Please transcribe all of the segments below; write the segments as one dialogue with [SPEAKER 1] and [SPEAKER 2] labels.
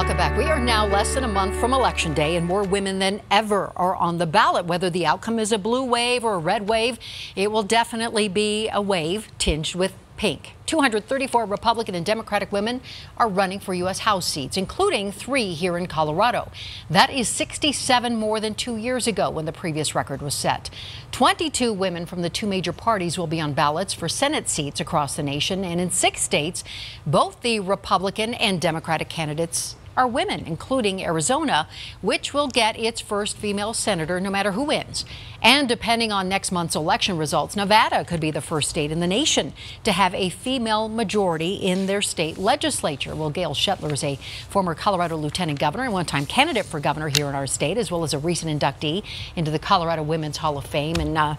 [SPEAKER 1] Welcome back. We are now less than a month from Election Day, and more women than ever are on the ballot. Whether the outcome is a blue wave or a red wave, it will definitely be a wave tinged with pink. 234 Republican and Democratic women are running for U.S. House seats, including three here in Colorado. That is 67 more than two years ago when the previous record was set. 22 women from the two major parties will be on ballots for Senate seats across the nation, and in six states, both the Republican and Democratic candidates are women, including Arizona, which will get its first female senator no matter who wins. And depending on next month's election results, Nevada could be the first state in the nation to have a female majority in their state legislature. Well, Gail Schoettler is a former Colorado lieutenant governor and one time candidate for governor here in our state, as well as a recent inductee into the Colorado Women's Hall of Fame. And uh,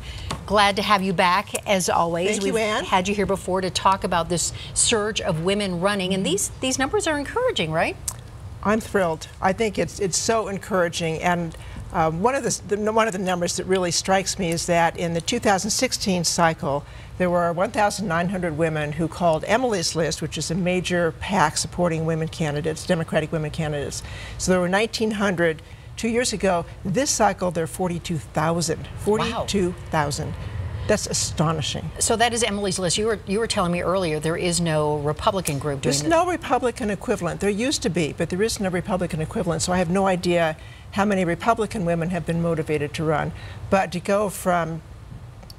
[SPEAKER 1] glad to have you back, as always.
[SPEAKER 2] Thank
[SPEAKER 1] We've
[SPEAKER 2] you, Ann.
[SPEAKER 1] had you here before to talk about this surge of women running. And these, these numbers are encouraging, right?
[SPEAKER 2] I'm thrilled. I think it's it's so encouraging, and um, one of the, the one of the numbers that really strikes me is that in the 2016 cycle, there were 1,900 women who called Emily's List, which is a major PAC supporting women candidates, Democratic women candidates. So there were 1,900 two years ago. This cycle, there are 42,000. 42,000. That's astonishing.
[SPEAKER 1] So that is Emily's list. You were you were telling me earlier there is no Republican group doing
[SPEAKER 2] There's
[SPEAKER 1] this.
[SPEAKER 2] no Republican equivalent. There used to be, but there is no Republican equivalent. So I have no idea how many Republican women have been motivated to run. But to go from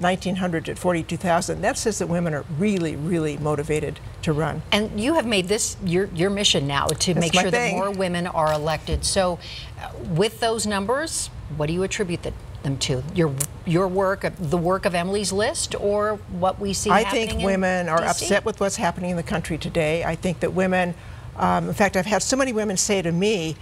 [SPEAKER 2] 1900 to 42,000, that says that women are really, really motivated to run.
[SPEAKER 1] And you have made this your your mission now to
[SPEAKER 2] That's
[SPEAKER 1] make sure that more women are elected. So, uh, with those numbers, what do you attribute that, them to? Your your work, the work of Emily's list, or what we see?
[SPEAKER 2] I think
[SPEAKER 1] in
[SPEAKER 2] women are
[SPEAKER 1] DC?
[SPEAKER 2] upset with what's happening in the country today. I think that women, um, in fact, I've had so many women say to me,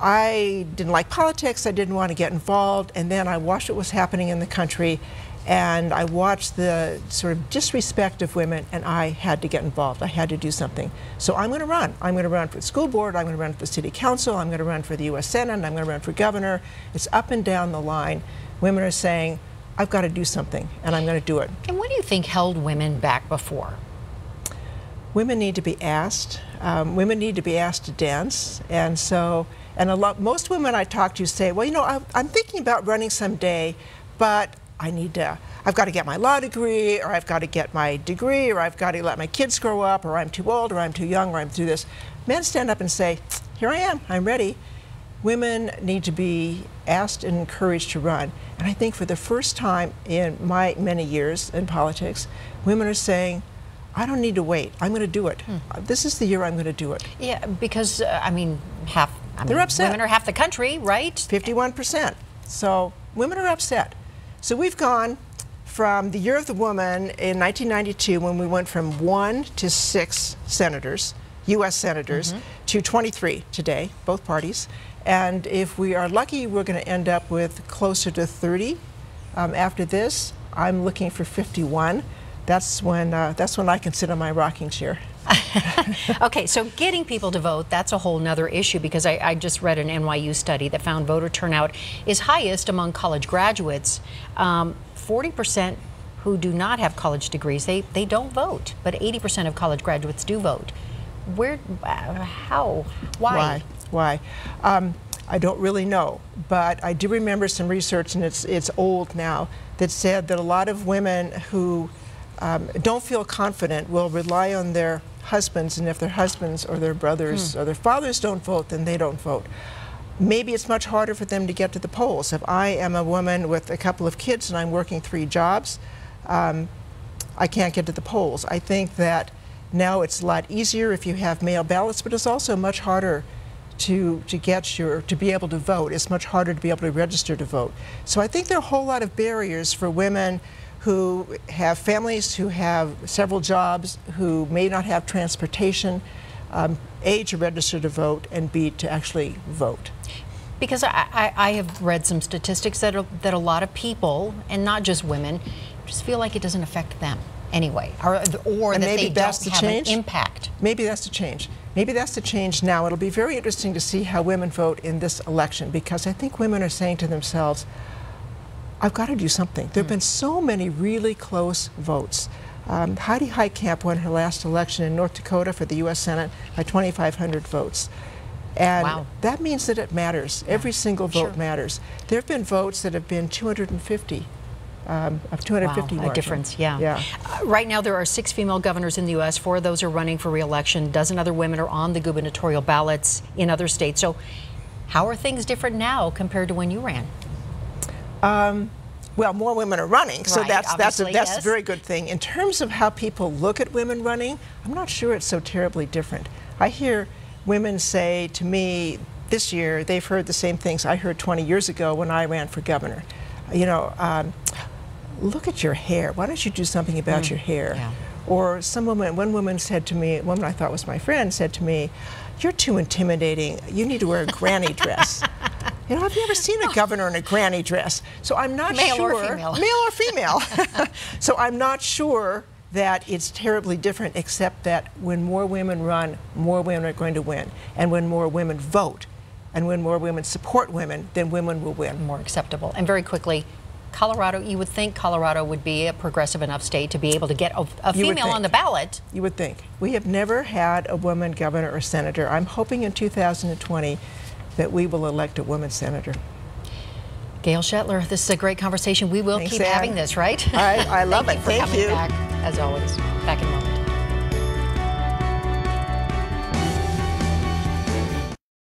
[SPEAKER 2] I didn't like politics, I didn't want to get involved, and then I watched what was happening in the country, and I watched the sort of disrespect of women, and I had to get involved. I had to do something. So I'm going to run. I'm going to run for the school board, I'm going to run for the city council, I'm going to run for the U.S. Senate, I'm going to run for governor. It's up and down the line. Women are saying, I've got to do something, and I'm going to do it.
[SPEAKER 1] And what do you think held women back before?
[SPEAKER 2] women need to be asked. Um, women need to be asked to dance, and so and a lot. Most women I talk to say, "Well, you know, I, I'm thinking about running someday, but I need to. I've got to get my law degree, or I've got to get my degree, or I've got to let my kids grow up, or I'm too old, or I'm too young, or I'm through this." Men stand up and say, "Here I am. I'm ready." Women need to be asked and encouraged to run. And I think for the first time in my many years in politics, women are saying, I don't need to wait. I'm going to do it. Uh, This is the year I'm going to do it.
[SPEAKER 1] Yeah, because uh, I mean, half. I
[SPEAKER 2] They're
[SPEAKER 1] mean,
[SPEAKER 2] upset.
[SPEAKER 1] Women are half the country, right?
[SPEAKER 2] 51%. So women are upset. So we've gone from the year of the woman in 1992 when we went from one to six senators, U.S. senators, to 23 today, both parties. And if we are lucky, we're going to end up with closer to 30 um, after this. I'm looking for 51. That's when, uh, that's when I can sit on my rocking chair.
[SPEAKER 1] Okay, so getting people to vote, that's a whole nother issue because I, I just read an NYU study that found voter turnout is highest among college graduates. Um, 40% who do not have college degrees, they, they don't vote, but 80% of college graduates do vote. Where, uh, how, why?
[SPEAKER 2] Why? Why? Um, I don't really know, but I do remember some research, and it's, it's old now, that said that a lot of women who um, don't feel confident will rely on their husbands, and if their husbands or their brothers or their fathers don't vote, then they don't vote. Maybe it's much harder for them to get to the polls. If I am a woman with a couple of kids and I'm working three jobs, um, I can't get to the polls. I think that now it's a lot easier if you have mail ballots, but it's also much harder to, to get your, to be able to vote. It's much harder to be able to register to vote. So I think there are a whole lot of barriers for women who have families, who have several jobs, who may not have transportation, um, A, to register to vote, and B, to actually vote.
[SPEAKER 1] Because I, I, I have read some statistics that, are, that a lot of people, and not just women, just feel like it doesn't affect them anyway, or, or
[SPEAKER 2] And
[SPEAKER 1] that
[SPEAKER 2] maybe
[SPEAKER 1] they
[SPEAKER 2] that's
[SPEAKER 1] don't
[SPEAKER 2] the
[SPEAKER 1] have
[SPEAKER 2] change?
[SPEAKER 1] an impact.
[SPEAKER 2] Maybe that's the change. Maybe that's the change now. It'll be very interesting to see how women vote in this election because I think women are saying to themselves, I've got to do something. There have been so many really close votes. Um, Heidi Heitkamp won her last election in North Dakota for the U.S. Senate by 2,500 votes. And
[SPEAKER 1] Wow.
[SPEAKER 2] that means that it matters. Every single vote
[SPEAKER 1] Sure.
[SPEAKER 2] matters. There have been votes that have been 250, um, of 250
[SPEAKER 1] Wow, a difference, yeah.
[SPEAKER 2] Yeah.
[SPEAKER 1] Uh, right now, there are six female governors in the U.S. Four of those are running for reelection. A dozen other women are on the gubernatorial ballots in other states. So, how are things different now compared to when you ran?
[SPEAKER 2] Well, more women are running, so
[SPEAKER 1] Right,
[SPEAKER 2] that's that's a, that's
[SPEAKER 1] yes.
[SPEAKER 2] a very good thing. In terms of how people look at women running, I'm not sure it's so terribly different. I hear women say to me this year they've heard the same things I heard 20 years ago when I ran for governor. You know, um, look at your hair. Why don't you do something about your hair?
[SPEAKER 1] Mm. yeah.
[SPEAKER 2] Or some woman, one woman said to me, a woman I thought was my friend, said to me, "You're too intimidating. You need to wear a granny dress." You know, I've never seen a governor in a granny dress, so I'm not sure.
[SPEAKER 1] Male or female.
[SPEAKER 2] Male or female. so I'm not sure that it's terribly different, except that when more women run, more women are going to win, and when more women vote, and when more women support women, then women will win.
[SPEAKER 1] More acceptable. And very quickly, Colorado, you would think Colorado would be a progressive enough state to be able to get a, a female on the ballot.
[SPEAKER 2] You would think. We have never had a woman governor or senator. I'm hoping in 2020 that we will elect a woman senator.
[SPEAKER 1] Gail Schoettler, this is a great conversation. We will
[SPEAKER 2] Thanks,
[SPEAKER 1] keep having this, right?
[SPEAKER 2] I- I love
[SPEAKER 1] Thank
[SPEAKER 2] it.
[SPEAKER 1] You for
[SPEAKER 2] Thank
[SPEAKER 1] coming
[SPEAKER 2] you.
[SPEAKER 1] back, as always. Back in a moment.